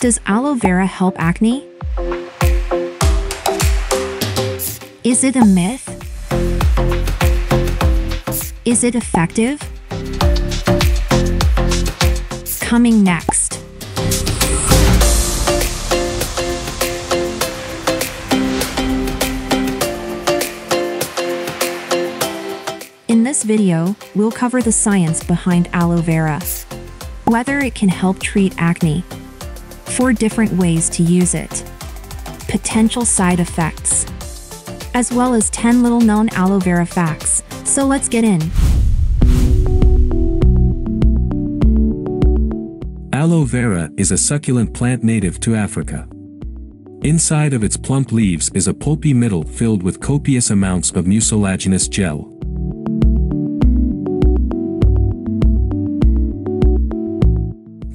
Does aloe vera help acne? Is it a myth? Is it effective? Coming next. In this video, we'll cover the science behind aloe vera, whether it can help treat acne, four different ways to use it, potential side effects, as well as 10 little known aloe vera facts. So let's get in. Aloe vera is a succulent plant native to Africa. Inside of its plump leaves is a pulpy middle filled with copious amounts of mucilaginous gel.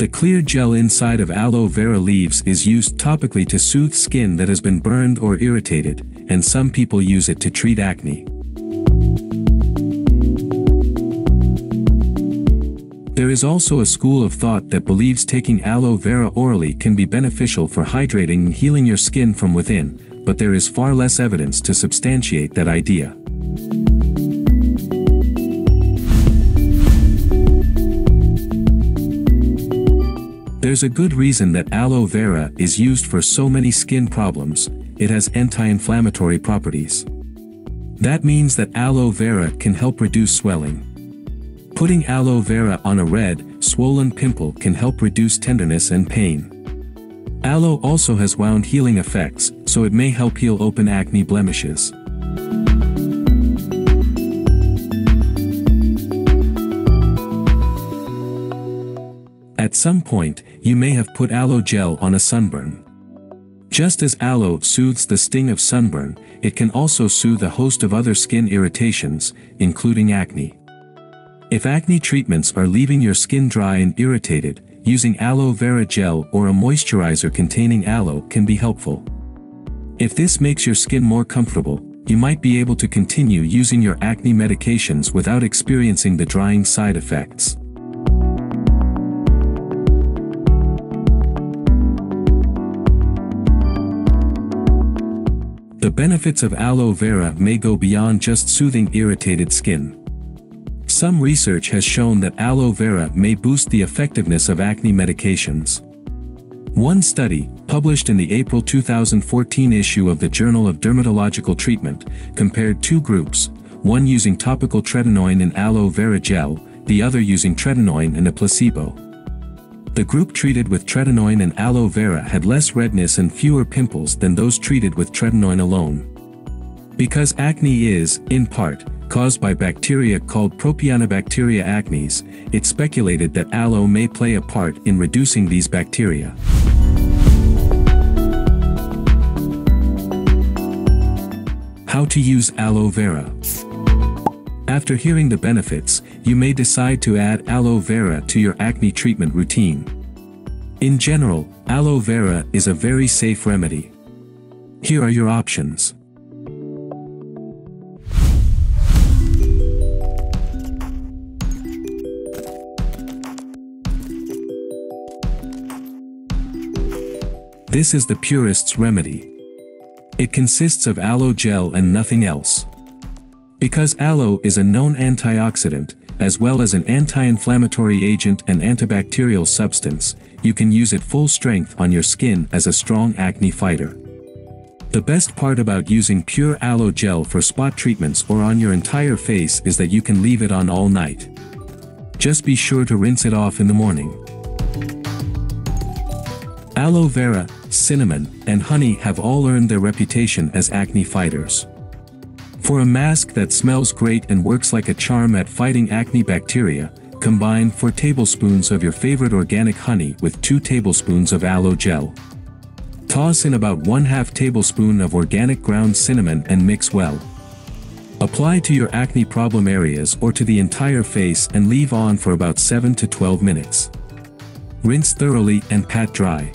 The clear gel inside of aloe vera leaves is used topically to soothe skin that has been burned or irritated, and some people use it to treat acne. There is also a school of thought that believes taking aloe vera orally can be beneficial for hydrating and healing your skin from within, but there is far less evidence to substantiate that idea. There's a good reason that aloe vera is used for so many skin problems, it has anti-inflammatory properties. That means that aloe vera can help reduce swelling. Putting aloe vera on a red, swollen pimple can help reduce tenderness and pain. Aloe also has wound healing effects, so it may help heal open acne blemishes. At some point, you may have put aloe gel on a sunburn. Just as aloe soothes the sting of sunburn, it can also soothe a host of other skin irritations, including acne. If acne treatments are leaving your skin dry and irritated, using aloe vera gel or a moisturizer containing aloe can be helpful. If this makes your skin more comfortable, you might be able to continue using your acne medications without experiencing the drying side effects. The benefits of aloe vera may go beyond just soothing irritated skin. Some research has shown that aloe vera may boost the effectiveness of acne medications. One study, published in the April 2014 issue of the Journal of Dermatological Treatment, compared two groups, one using topical tretinoin and aloe vera gel, the other using tretinoin and a placebo. The group treated with tretinoin and aloe vera had less redness and fewer pimples than those treated with tretinoin alone. Because acne is, in part, caused by bacteria called Propionibacteria acnes, it's speculated that aloe may play a part in reducing these bacteria. How to use aloe vera. After hearing the benefits, you may decide to add aloe vera to your acne treatment routine. In general, aloe vera is a very safe remedy. Here are your options. This is the purist's remedy. It consists of aloe gel and nothing else. Because aloe is a known antioxidant, as well as an anti-inflammatory agent and antibacterial substance, you can use it full strength on your skin as a strong acne fighter. The best part about using pure aloe gel for spot treatments or on your entire face is that you can leave it on all night. Just be sure to rinse it off in the morning. Aloe vera, cinnamon, and honey have all earned their reputation as acne fighters. For a mask that smells great and works like a charm at fighting acne bacteria, combine 4 tablespoons of your favorite organic honey with 2 tablespoons of aloe gel. Toss in about 1 2 tablespoon of organic ground cinnamon and mix well. Apply to your acne problem areas or to the entire face and leave on for about 7 to 12 minutes. Rinse thoroughly and pat dry.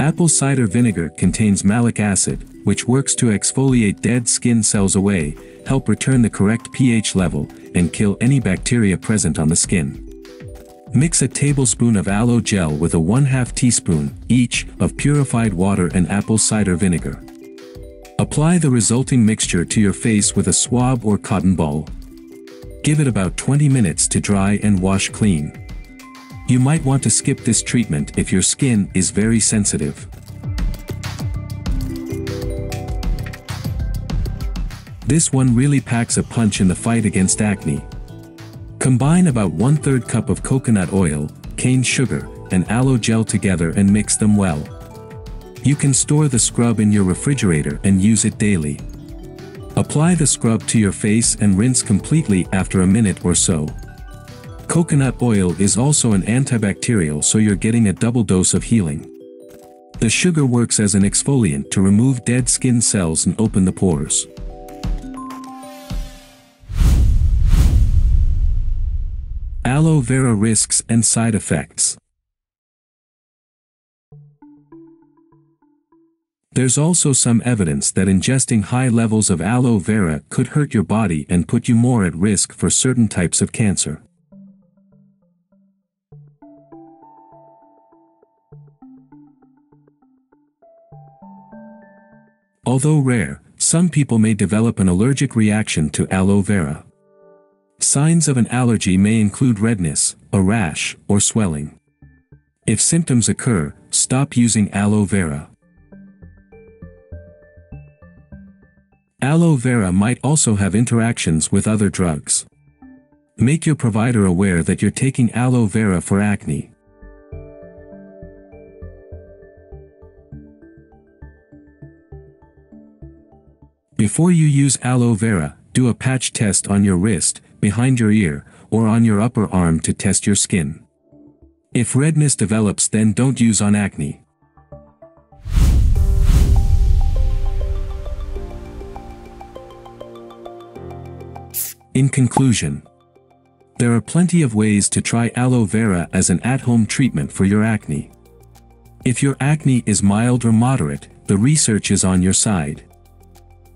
Apple cider vinegar contains malic acid, which works to exfoliate dead skin cells away, help return the correct pH level, and kill any bacteria present on the skin. Mix a tablespoon of aloe gel with a 1 2 teaspoon, each, of purified water and apple cider vinegar. Apply the resulting mixture to your face with a swab or cotton ball. Give it about 20 minutes to dry and wash clean. You might want to skip this treatment if your skin is very sensitive. This one really packs a punch in the fight against acne. Combine about 1 3rd cup of coconut oil, cane sugar, and aloe gel together and mix them well. You can store the scrub in your refrigerator and use it daily. Apply the scrub to your face and rinse completely after a minute or so. Coconut oil is also an antibacterial so you're getting a double dose of healing. The sugar works as an exfoliant to remove dead skin cells and open the pores. Aloe vera risks and side effects. There's also some evidence that ingesting high levels of aloe vera could hurt your body and put you more at risk for certain types of cancer. Although rare, some people may develop an allergic reaction to aloe vera. Signs of an allergy may include redness, a rash, or swelling. If symptoms occur, stop using aloe vera. Aloe vera might also have interactions with other drugs. Make your provider aware that you're taking aloe vera for acne. Before you use aloe vera, do a patch test on your wrist, behind your ear, or on your upper arm to test your skin. If redness develops then don't use on acne. In conclusion, there are plenty of ways to try aloe vera as an at-home treatment for your acne. If your acne is mild or moderate, the research is on your side.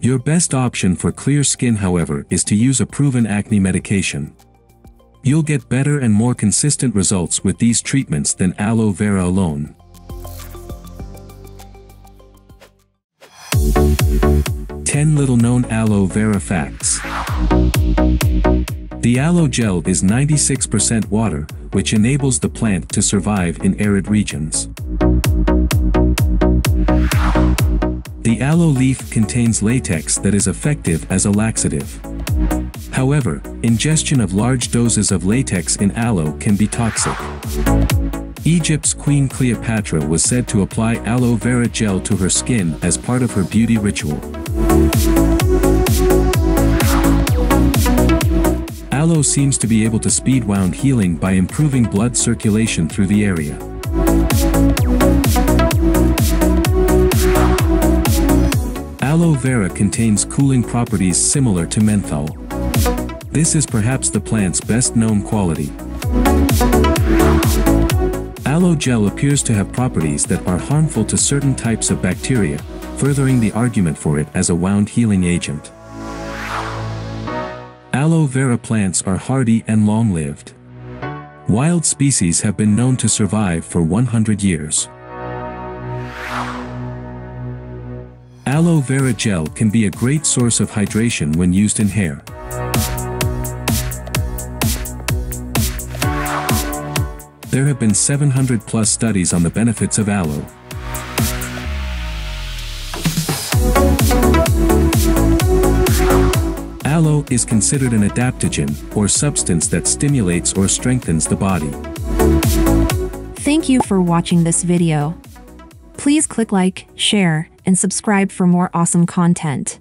Your best option for clear skin however is to use a proven acne medication. You'll get better and more consistent results with these treatments than aloe vera alone. Ten little known aloe vera facts. The aloe gel is 96% water, which enables the plant to survive in arid regions. The aloe leaf contains latex that is effective as a laxative. However, ingestion of large doses of latex in aloe can be toxic. Egypt's Queen Cleopatra was said to apply aloe vera gel to her skin as part of her beauty ritual. Aloe seems to be able to speed wound healing by improving blood circulation through the area. Aloe vera contains cooling properties similar to menthol. This is perhaps the plant's best known quality. Aloe gel appears to have properties that are harmful to certain types of bacteria, furthering the argument for it as a wound healing agent. Aloe vera plants are hardy and long-lived. Wild species have been known to survive for 100 years. Aloe vera gel can be a great source of hydration when used in hair. There have been 700 plus studies on the benefits of aloe. Aloe is considered an adaptogen, or substance that stimulates or strengthens the body. Thank you for watching this video. Please click like, share, and subscribe for more awesome content.